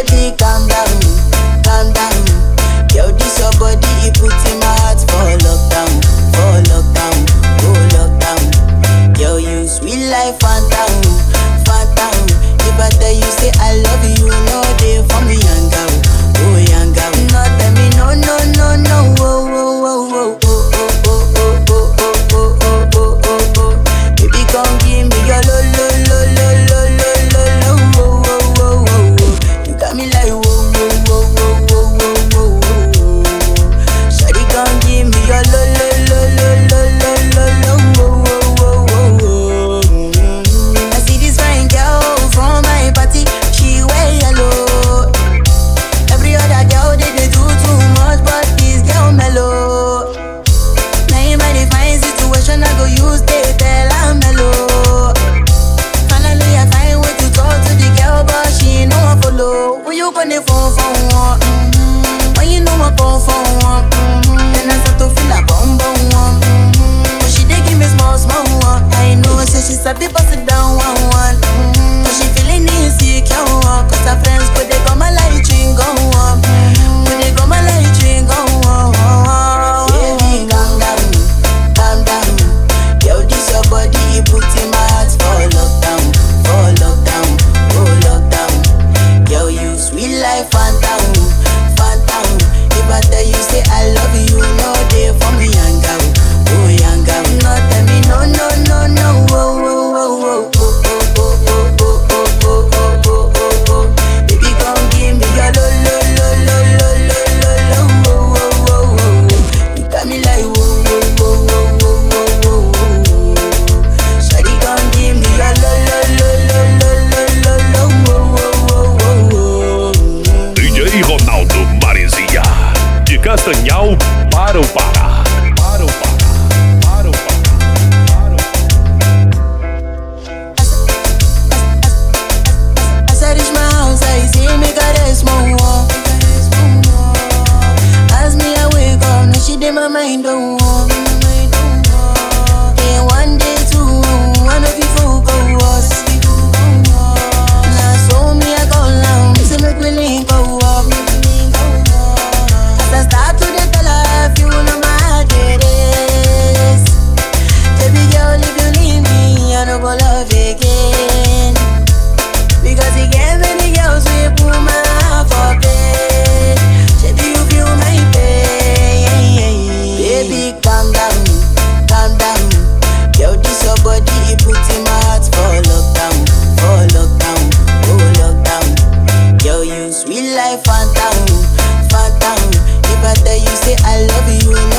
energética life and ca să-mi iau paropa Paropa As me got a small. As me, I wake up, she my mind. like Fanta, Fanta. If I tell you, say I love you.